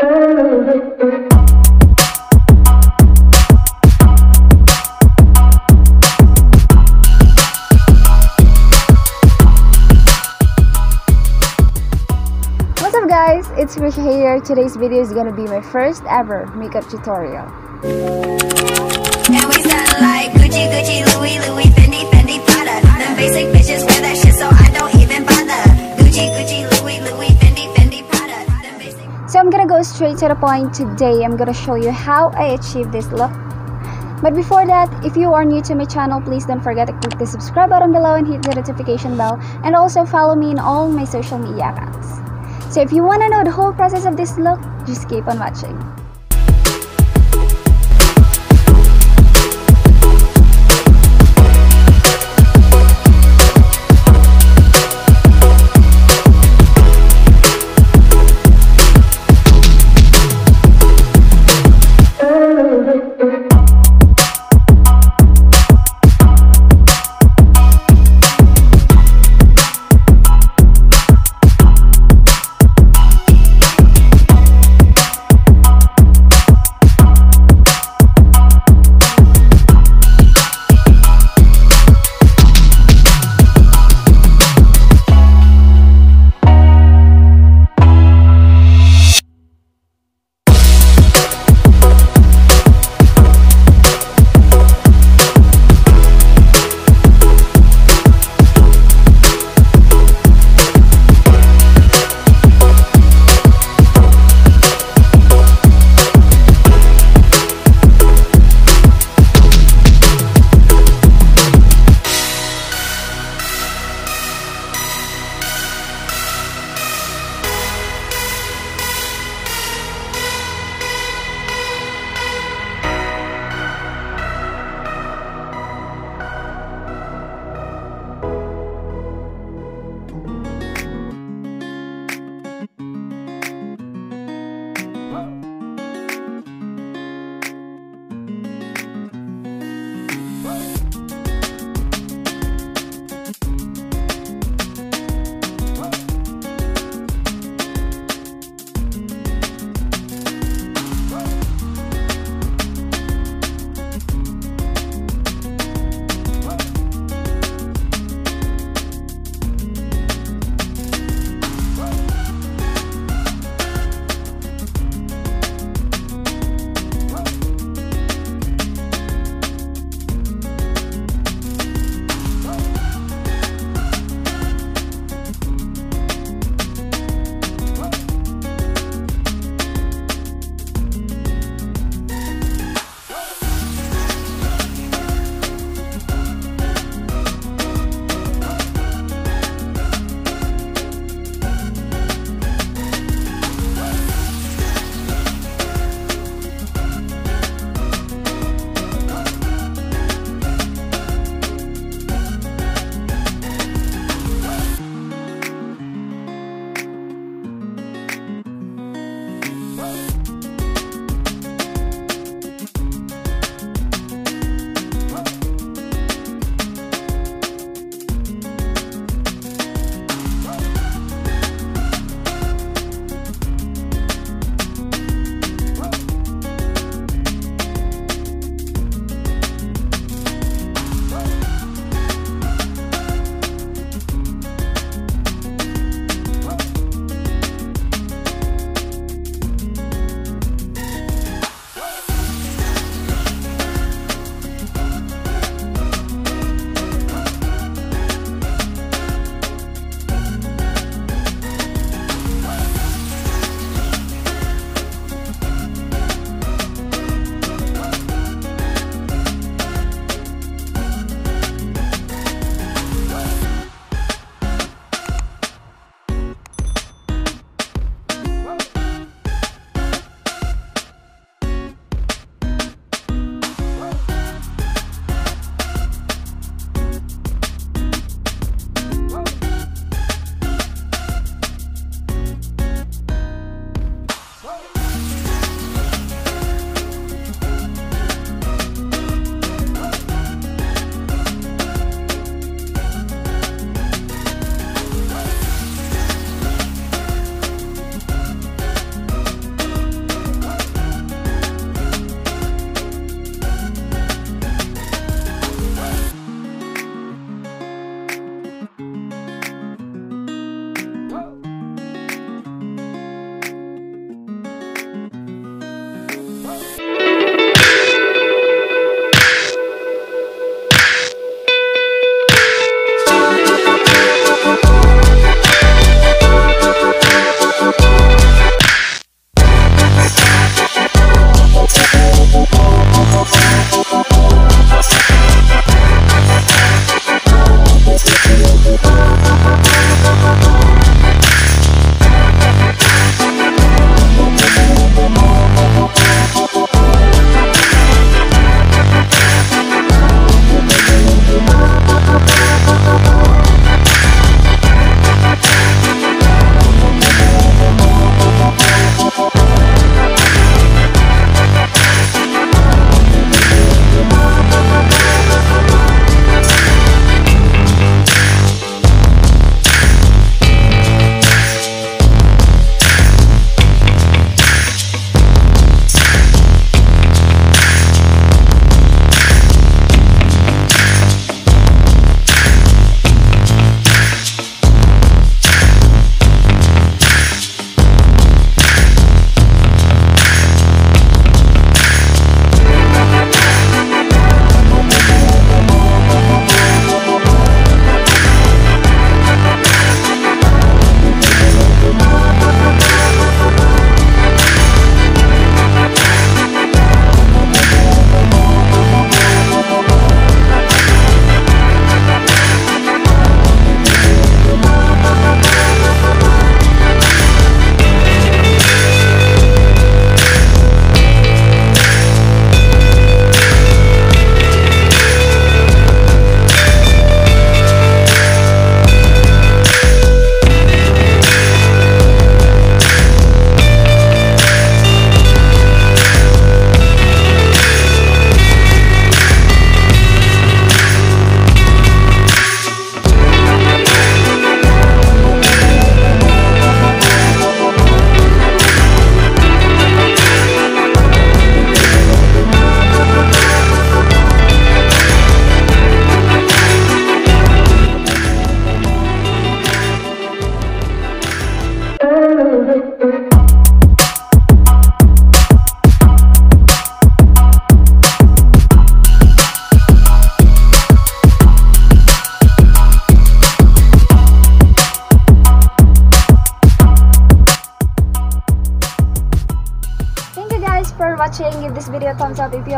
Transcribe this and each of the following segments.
What's up guys? It's Chresia here. Today's video is gonna be my first ever makeup tutorial. We sound like Gucci, Gucci, Louis, Louis, Fendi, Fendi, Prada. Basic straight to the point today. I'm gonna show you how I achieved this look. But before that, if you are new to my channel, please don't forget to click the subscribe button below and hit the notification bell and also follow me in all my social media accounts. So if you wanna know the whole process of this look, just keep on watching.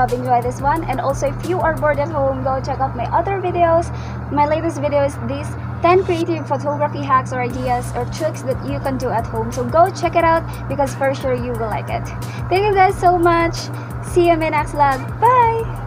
Have enjoyed this one. And also, if you are bored at home, go check out my other videos. My latest video is this 10 creative photography hacks or ideas or tricks that you can do at home. So go check it out because for sure you will like it. Thank you guys so much. See you in my next vlog. Bye!